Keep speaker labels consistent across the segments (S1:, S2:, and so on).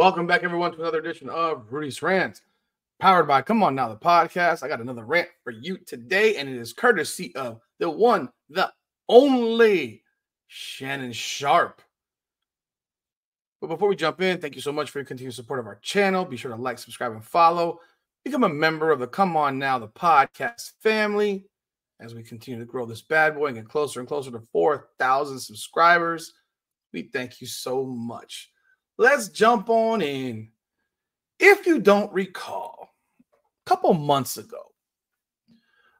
S1: Welcome back, everyone, to another edition of Rudy's Rant, powered by Come On Now, the podcast. I got another rant for you today, and it is courtesy of the one, the only Shannon Sharpe. But before we jump in, thank you so much for your continued support of our channel. Be sure to like, subscribe, and follow. Become a member of the Come On Now, the podcast family as we continue to grow this bad boy and get closer and closer to 4,000 subscribers. We thank you so much. Let's jump on in. If you don't recall, a couple months ago,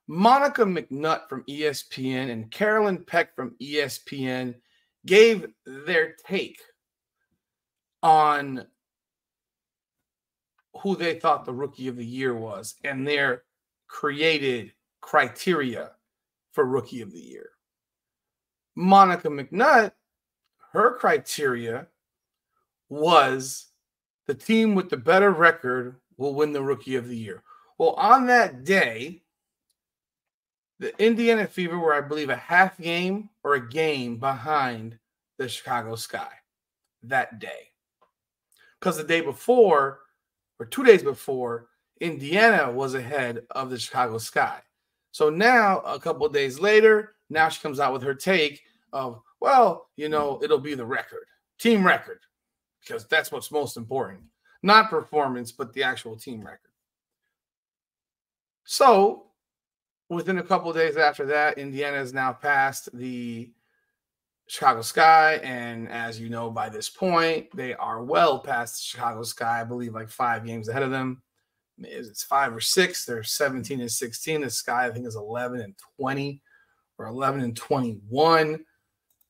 S1: Monica McNutt from ESPN and Carolyn Peck from ESPN gave their take on who they thought the rookie of the year was and their created criteria for rookie of the year. Monica McNutt, her criteria was the team with the better record will win the rookie of the year. Well, on that day, the Indiana Fever were, I believe, a half game or a game behind the Chicago Sky that day. Because the day before, or two days before, Indiana was ahead of the Chicago Sky. So now, a couple days later, now she comes out with her take of, well, you know, it'll be the record, team record, because that's what's most important. Not performance, but the actual team record. So, within a couple days after that, Indiana has now passed the Chicago Sky. And as you know, by this point, they are well past the Chicago Sky, I believe like five games ahead of them it's five or six. They're 17 and 16. The Sky, I think, is 11 and 20 or 11 and 21.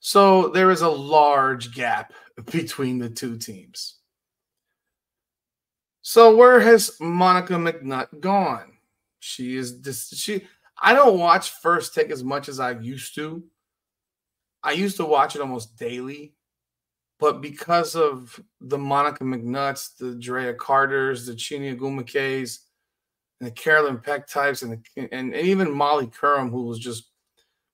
S1: So there is a large gap between the two teams. So where has Monica McNutt gone? She is this she I don't watch first take as much as I used to. I used to watch it almost daily but because of the Monica McNutts, the Drea Carters, the Chiney Ogwumike's, and the Carolyn Peck types, and, the, and, and even Molly Qerim, who was just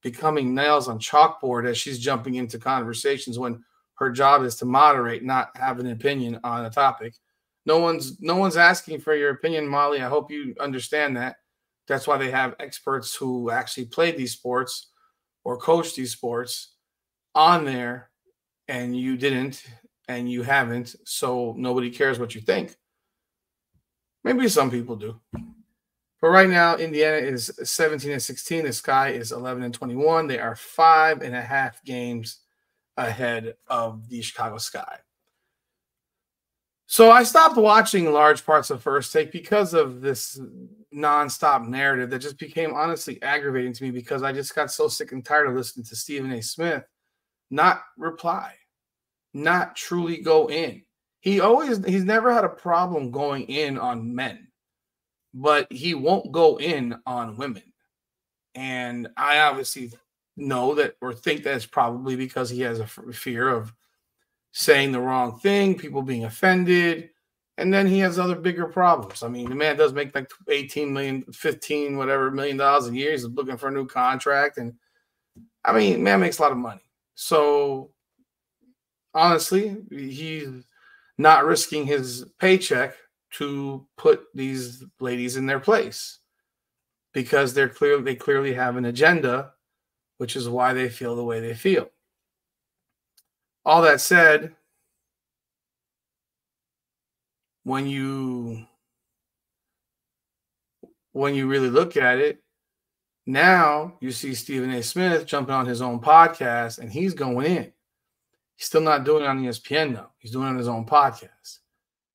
S1: becoming nails on chalkboard as she's jumping into conversations when her job is to moderate, not have an opinion on a topic. No one's no one's asking for your opinion, Molly. I hope you understand that. That's why they have experts who actually played these sports or coach these sports on there and you didn't and you haven't, so nobody cares what you think. Maybe some people do. But right now, Indiana is 17 and 16. The Sky is 11 and 21. They are five and a half games ahead of the Chicago Sky. So I stopped watching large parts of First Take because of this nonstop narrative that just became honestly aggravating to me because I just got so sick and tired of listening to Stephen A. Smith not reply, not truly go in. He always, he's never had a problem going in on men, but he won't go in on women. And I obviously know that or think that it's probably because he has a fear of saying the wrong thing, people being offended. And then he has other bigger problems. I mean, the man does make like 18 million, 15, whatever million dollars a year. He's looking for a new contract. And I mean, man makes a lot of money. So honestly, he's not risking his paycheck to put these ladies in their place because they're clearly they clearly have an agenda, which is why they feel the way they feel. All that said, when you when you really look at it, now you see Stephen A. Smith jumping on his own podcast and he's going in. He's still not doing it on ESPN though. He's doing it on his own podcast.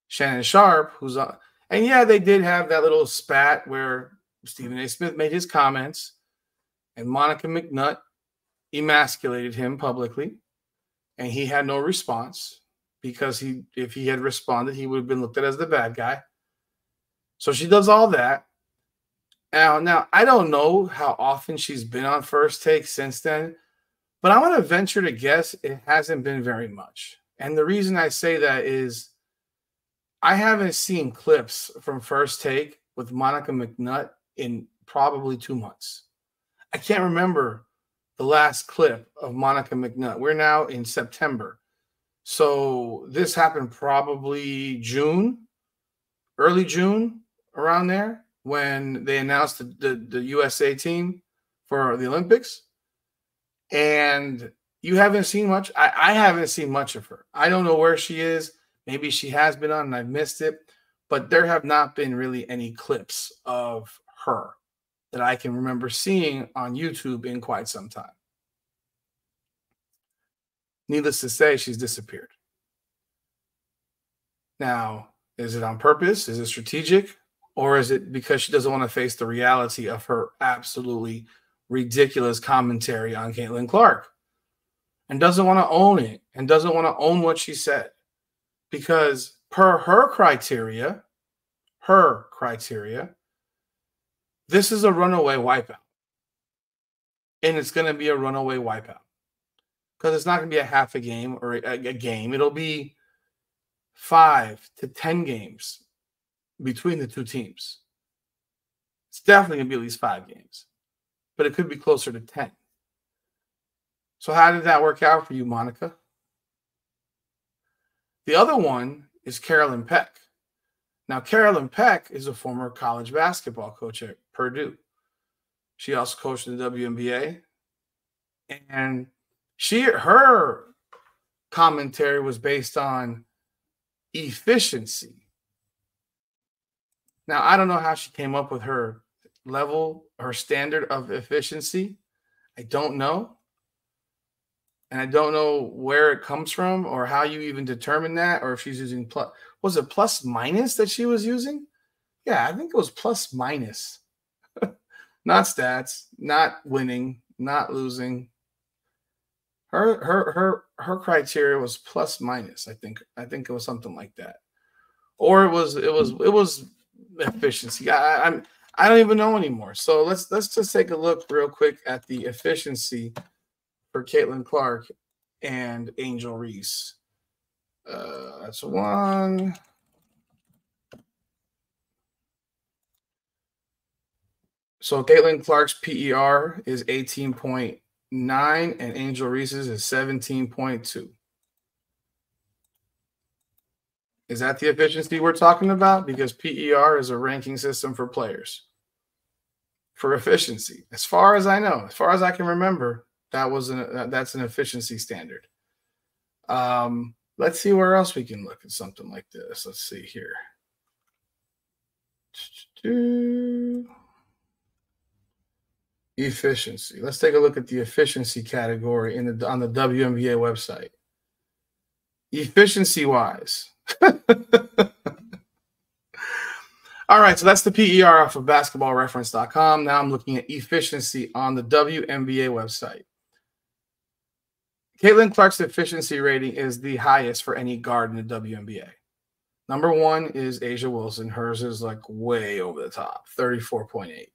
S1: Shannon Sharpe, who's on, and yeah, they did have that little spat where Stephen A. Smith made his comments and Monica McNutt emasculated him publicly, and he had no response because he, if he had responded, he would have been looked at as the bad guy. So she does all that. Now, now I don't know how often she's been on first take since then, but I'm going to venture to guess it hasn't been very much. And the reason I say that is I haven't seen clips from first take with Monica McNutt in probably two months. I can't remember the last clip of Monica McNutt. We're now in September. So this happened probably June, early June, around there when they announced the, the, the USA team for the Olympics. And you haven't seen much. I, I haven't seen much of her. I don't know where she is. Maybe she has been on and I've missed it, but there have not been really any clips of her that I can remember seeing on YouTube in quite some time. Needless to say, she's disappeared. Now, is it on purpose? Is it strategic? Or is it because she doesn't want to face the reality of her absolutely ridiculous commentary on Caitlin Clark and doesn't want to own it and doesn't want to own what she said? Because per her criteria, her criteria, this is a runaway wipeout. And it's going to be a runaway wipeout because it's not going to be a half a game or a, a, game. It'll be five to 10 games between the two teams. It's definitely going to be at least five games, but it could be closer to 10. So, how did that work out for you, Monica? The other one is Carolyn Peck. Now, Carolyn Peck is a former college basketball coach at Purdue. She also coached in the WNBA. And she her commentary was based on efficiency. Now, I don't know how she came up with her level, her standard of efficiency. I don't know. And I don't know where it comes from or how you even determine that or if she's using plus was it plus minus that she was using? Yeah, I think it was plus minus. Not stats, not winning, not losing. Her her her her criteria was plus minus. I think I think it was something like that, or it was it was it was efficiency. I, I'm I don't even know anymore. So let's let's just take a look real quick at the efficiency for Caitlin Clark and Angel Reese. Uh, that's one. So Caitlin Clark's PER is 18.9 and Angel Reese's is 17.2. Is that the efficiency we're talking about? Because PER is a ranking system for players for efficiency. As far as I know, as far as I can remember, that was an that's an efficiency standard. Um, Let's see where else we can look at something like this. Let's see here. Efficiency. Let's take a look at the efficiency category in the on the WNBA website. Efficiency wise. All right, so that's the PER off of basketballreference.com. Now I'm looking at efficiency on the WNBA website. Caitlin Clark's efficiency rating is the highest for any guard in the WNBA. Number one is A'ja Wilson. Hers is like way over the top, 34.8.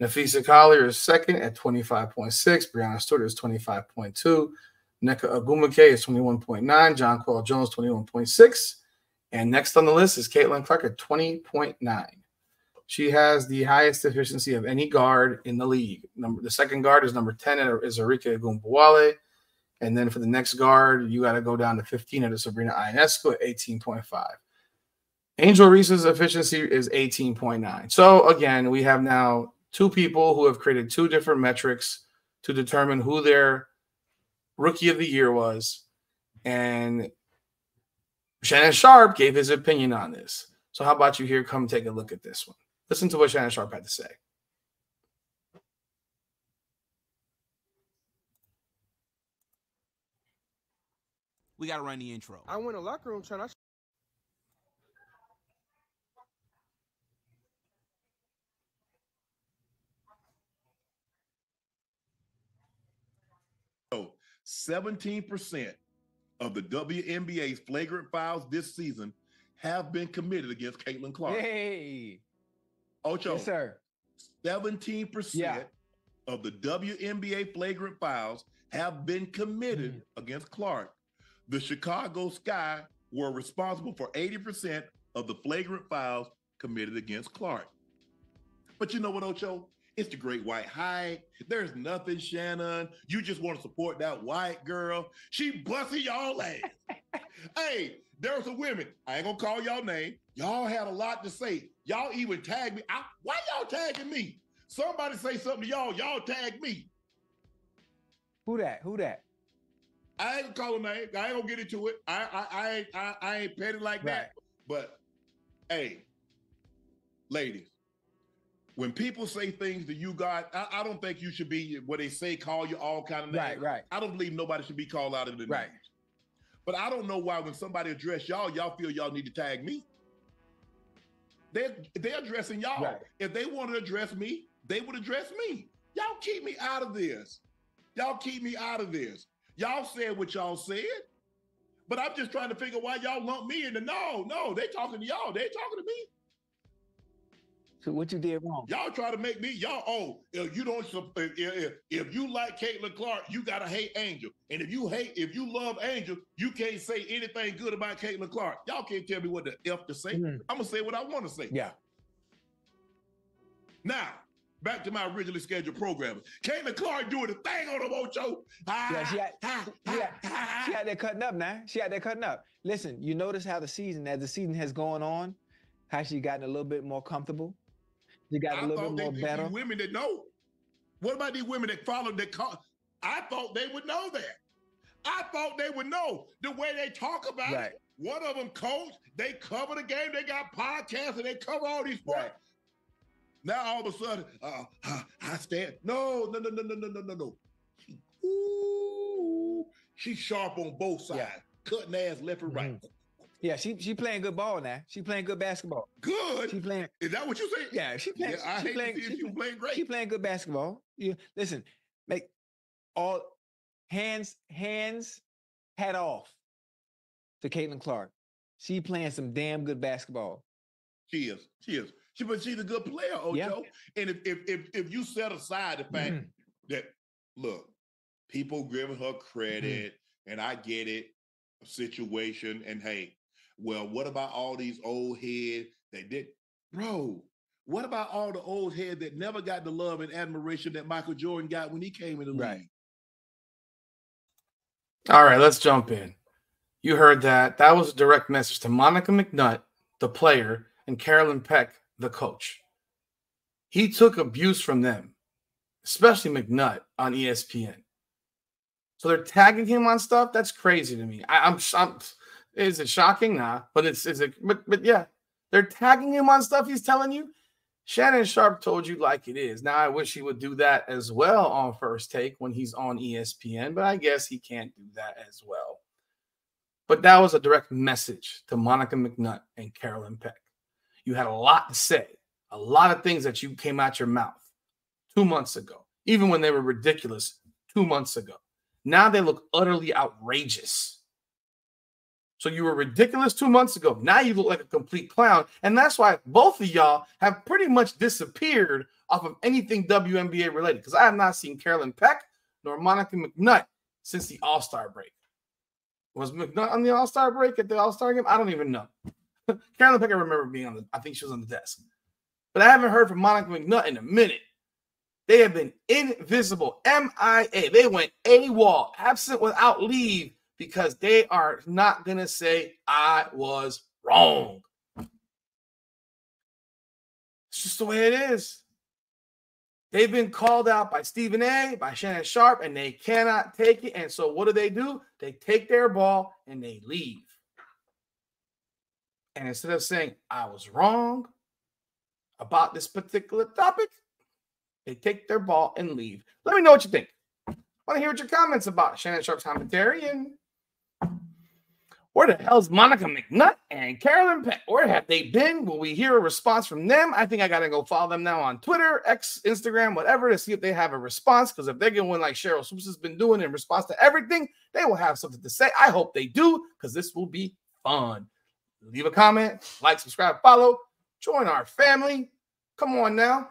S1: Napheesa Collier is second at 25.6. Breanna Stewart is 25.2. Nneka Ogwumike is 21.9. Jonquel Jones, 21.6. And next on the list is Caitlin Clark at 20.9. She has the highest efficiency of any guard in the league. Number the second guard is number 10 is Arike Ogunbowale. And then for the next guard, you got to go down to 15 at Sabrina Ionescu at 18.5. Angel Reese's efficiency is 18.9. So again, we have now two people who have created two different metrics to determine who their rookie of the year was. And Shannon Sharpe gave his opinion on this. So how about you here come take a look at this one? Listen to what Shannon Sharpe had to say.
S2: We got to run the intro.
S3: I went in the locker room trying to.
S4: So 17% of the WNBA's flagrant fouls this season have been committed against Caitlin Clark.
S3: Hey.
S4: Ocho.
S3: Yes, sir.
S4: 17%
S3: Yeah.
S4: of the WNBA flagrant fouls have been committed
S3: Mm.
S4: against Clark. The Chicago Sky were responsible for 80% of the flagrant fouls committed against Clark. But you know what, Ocho? It's the great white high. There's nothing, Shannon. You just want to support that white girl. She busting y'all ass. Hey, there were some women. I ain't gonna call y'all name. Y'all had a lot to say. Y'all even tagged me. I, why y'all tagging me? Somebody say something to y'all. Y'all tag me.
S3: Who that? Who that?
S4: I ain't gonna call a name. I ain't gonna get into it. I I I ain't I, I ain't petty like
S3: Right.
S4: that. But hey, ladies, when people say things to you, God, I, I don't think you should be what they say, call you all kind of names.
S3: Right, right.
S4: I don't believe nobody should be called out of the
S3: Right.
S4: names. But I don't know why when somebody address y'all, y'all feel y'all need to tag me. They're they're addressing y'all.
S3: Right.
S4: If they want to address me, they would address me. Y'all keep me out of this. Y'all keep me out of this. Y'all said what y'all said, but I'm just trying to figure why y'all lump me into no, no, they talking to y'all. They talking to me.
S3: So what you did wrong?
S4: Y'all try to make me y'all. Oh, if you don't, if, if, if you like Caitlin Clark, you gotta hate Angel. And if you hate, if you love Angel, you can't say anything good about Caitlin Clark. Y'all can't tell me what the f to say.
S3: Mhm.
S4: I'm gonna say what I want to say.
S3: Yeah.
S4: Now, back to my originally scheduled programming. Caitlin Clark doing the thing on the Ocho. Ah,
S3: Yeah, she had-
S4: ah,
S3: She had,
S4: ah,
S3: she had that cutting up now. She had that cutting up. Listen, you notice how the season, as the season has gone on, how she gotten a little bit more comfortable. She got a little bit more better.
S4: women that know. What about these women that follow that call? I thought they would know that. I thought they would know the way they talk about
S3: Right.
S4: it. One of them coach, they cover the game, they got podcasts, and they cover all these sports.
S3: Right.
S4: Now all of a sudden, uh, uh, I stand. No, no, no, no, no, no, no, no, no. She, ooh, she's sharp on both sides,
S3: Yeah.
S4: cutting ass left and right.
S3: Yeah, she she playing good ball now. She playing good basketball.
S4: Good.
S3: She playing.
S4: Is that what you say?
S3: Yeah, she playing.
S4: Yeah, I
S3: she
S4: hate
S3: playing.
S4: to see
S3: she
S4: you playing great.
S3: She playing good basketball. You listen, make all hands hands hat off to Caitlin Clark. She playing some damn good basketball.
S4: She is. She is. She, but she's a good player, Ocho.
S3: Yeah.
S4: And if, if if if you set aside the fact
S3: Mhm.
S4: that look, people giving her credit, and I get it, situation, and hey, well, what about all these old heads that did, bro? What about all the old heads that never got the love and admiration that Michael Jordan got when he came in the
S3: Right.
S4: league?
S1: All right, let's jump in. You heard that. That was a direct message to Monica McNutt, the player, and Carolyn Peck, the coach. He took abuse from them, especially McNutt on ESPN. So they're tagging him on stuff. That's crazy to me. I, I'm, I'm. Is it shocking? Nah, but it's is it. But but yeah, they're tagging him on stuff he's telling you. Shannon Sharpe told you like it is. Now I wish he would do that as well on first take when he's on ESPN, but I guess he can't do that as well. But that was a direct message to Monica McNutt and Carolyn Peck. You had a lot to say, a lot of things that you came out your mouth two months ago, even when they were ridiculous two months ago. Now they look utterly outrageous. So you were ridiculous two months ago. Now you look like a complete clown. And that's why both of y'all have pretty much disappeared off of anything WNBA related. Because I have not seen Carolyn Peck nor Monica McNutt since the All Star break. Was McNutt on the All Star break at the All Star game? I don't even know. Carolyn Peck, I remember being on the, I think she was on the desk. But I haven't heard from Monica McNutt in a minute. They have been invisible, MIA. They went AWOL, absent without leave, because they are not going to say, I was wrong. It's just the way it is. They've been called out by Stephen A, by Shannon Sharpe, and they cannot take it. And so what do they do? They take their ball and they leave. And instead of saying, I was wrong about this particular topic, they take their ball and leave. Let me know what you think. I want to hear what your comments about Shannon Sharpe's commentary and where the hell's Monica McNutt and Carolyn Peck? Where have they been? Will we hear a response from them? I think I got to go follow them now on Twitter, X, Instagram, whatever, to see if they have a response. Because if they're gonna like Sheryl Swoopes has been doing in response to everything, they will have something to say. I hope they do because this will be fun. Leave a comment, like, subscribe, follow, join our family. Come on now.